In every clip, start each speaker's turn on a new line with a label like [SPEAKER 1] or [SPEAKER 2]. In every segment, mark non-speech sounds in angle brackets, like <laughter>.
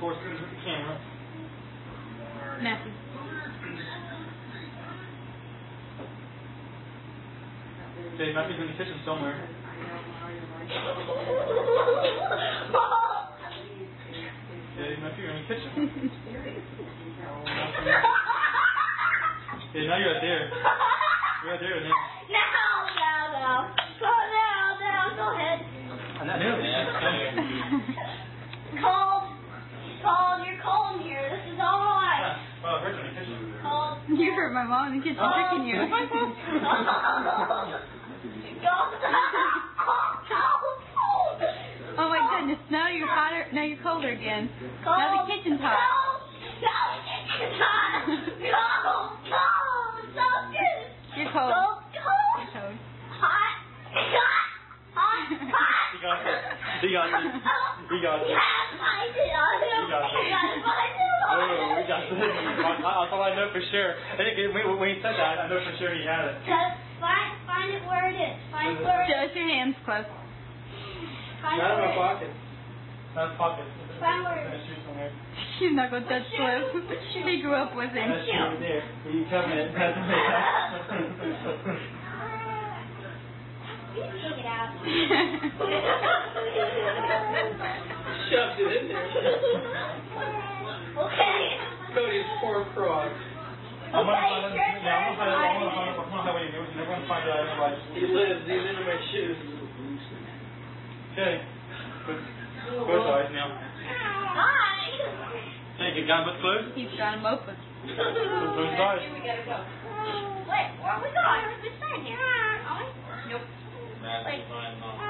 [SPEAKER 1] Course, there's the camera.
[SPEAKER 2] Matthew.
[SPEAKER 1] Okay, Matthew's in the kitchen somewhere. Okay, Matthew, you're in the kitchen. Okay, now you're right there. You're right there now.
[SPEAKER 3] No, no, no. Go now, now, go ahead.
[SPEAKER 1] And that nearly.
[SPEAKER 3] Cold. Cold, you're cold here. This is all right.
[SPEAKER 1] Well, it hurts in the kitchen.
[SPEAKER 3] Cold.
[SPEAKER 2] You heard my mom in the kitchen tricking you. oh my goodness, now you're hotter, now you're colder again. Now the kitchen's hot.
[SPEAKER 3] Now the kitchen's hot. Cold, cold, so good.
[SPEAKER 2] You're cold. You're cold.
[SPEAKER 3] Hot, hot, hot, hot.
[SPEAKER 1] He got it. He got it. He got it.
[SPEAKER 3] You gotta find it on
[SPEAKER 1] got it.
[SPEAKER 3] You gotta it
[SPEAKER 1] Oh, we got it. That's all I know for sure. I think when, when he said that, I know for sure he had it.
[SPEAKER 3] Just find, find it where it is. Find where it is.
[SPEAKER 2] Just your hands close.
[SPEAKER 3] Find it where it is.
[SPEAKER 1] pocket. That's pocket.
[SPEAKER 3] Find where it
[SPEAKER 1] That's
[SPEAKER 3] is.
[SPEAKER 1] somewhere. <laughs>
[SPEAKER 2] She's not gonna touch Cliff. <laughs> He grew up with him.
[SPEAKER 1] That's shoe right there. You cover it. That's
[SPEAKER 3] You take it out. <laughs>
[SPEAKER 4] Shoved it in there.
[SPEAKER 3] okay.
[SPEAKER 4] Cody's poor frog.
[SPEAKER 1] I'm gonna find it. Yeah, I'm gonna find it. I'm gonna find it. I'm gonna find it. You're gonna find it. Otherwise.
[SPEAKER 4] He lives. He's into my shoes.
[SPEAKER 1] Okay. Good. Close eyes now.
[SPEAKER 3] Hi.
[SPEAKER 1] Thank you. Got both closed?
[SPEAKER 2] He's got him open.
[SPEAKER 1] Close your eyes.
[SPEAKER 3] Wait, where are we going? We're staying here. Are we?
[SPEAKER 2] Nope.
[SPEAKER 3] Wait.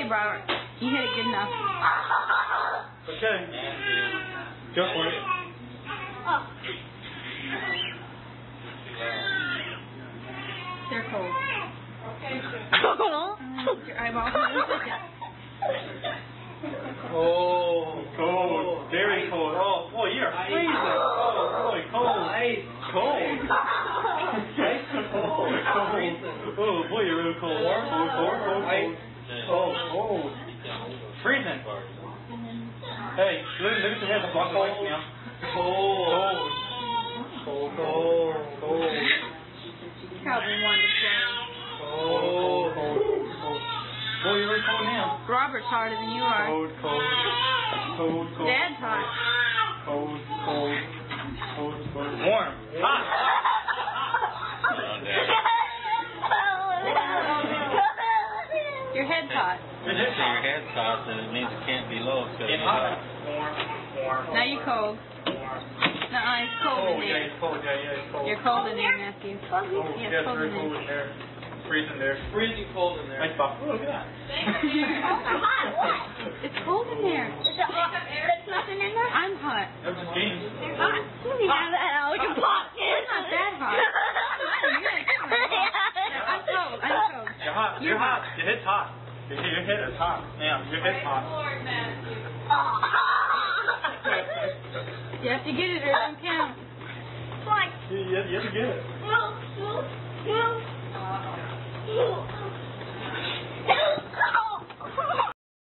[SPEAKER 2] Okay, Robert. You hit it good enough.
[SPEAKER 1] Okay. Go for it.
[SPEAKER 3] Oh.
[SPEAKER 2] They're cold.
[SPEAKER 3] Cool. <laughs>
[SPEAKER 2] Your eyeballs are in second.
[SPEAKER 4] Oh.
[SPEAKER 1] Cold. Very cold. Oh, boy, you're freezing. Oh, boy, cold.
[SPEAKER 4] Ice.
[SPEAKER 1] Cold. <laughs> Cold. Cold. Oh, boy, you're really cold. Cold, cold, cold, cold.
[SPEAKER 4] Ice.
[SPEAKER 1] Cold, cold. Freezing. Hey, look, look at your head. Walk away from now.
[SPEAKER 4] Cold.
[SPEAKER 1] Cold. Cold, cold, cold.
[SPEAKER 2] Probably wanted to.
[SPEAKER 1] Cold, cold, cold. Boy, you're really cold now.
[SPEAKER 2] Robert's harder than you are.
[SPEAKER 1] Cold, cold. Cold, cold.
[SPEAKER 2] Dad's hot.
[SPEAKER 1] Cold, cold. Cold, cold. Warm. Hot.
[SPEAKER 2] Hot.
[SPEAKER 1] Your
[SPEAKER 5] If your
[SPEAKER 1] hot.
[SPEAKER 5] head's hot, then it means it can't be low. It's gotta
[SPEAKER 1] It's
[SPEAKER 5] be
[SPEAKER 1] hot.
[SPEAKER 2] Now you're cold. Nuh-uh, it's cold
[SPEAKER 1] Oh,
[SPEAKER 2] in
[SPEAKER 1] yeah,
[SPEAKER 2] there.
[SPEAKER 1] it's cold. Yeah, yeah, it's cold.
[SPEAKER 2] You're cold in there, Matthew.
[SPEAKER 1] Oh,
[SPEAKER 2] Yeah,
[SPEAKER 1] yeah,
[SPEAKER 2] it's cold
[SPEAKER 1] very
[SPEAKER 2] in
[SPEAKER 1] cold
[SPEAKER 2] there.
[SPEAKER 1] in there. Freezing there.
[SPEAKER 4] Freezing cold in there.
[SPEAKER 1] Nice spot. Oh, look at that. <laughs>
[SPEAKER 2] It's cold in there.
[SPEAKER 3] There's nothing in there?
[SPEAKER 2] I'm hot.
[SPEAKER 1] That was just games.
[SPEAKER 3] You're hot. You have that out of your pocket.
[SPEAKER 2] It's not that hot. <laughs> I'm cold. I'm cold.
[SPEAKER 1] You're hot.
[SPEAKER 2] You're
[SPEAKER 1] You're hot. Your head's hot. Your, your head is hot. Yeah, your head's hot.
[SPEAKER 2] You have to get it or it don't count.
[SPEAKER 3] Like,
[SPEAKER 1] You, you, you have to get it.
[SPEAKER 3] move, move, move. Move.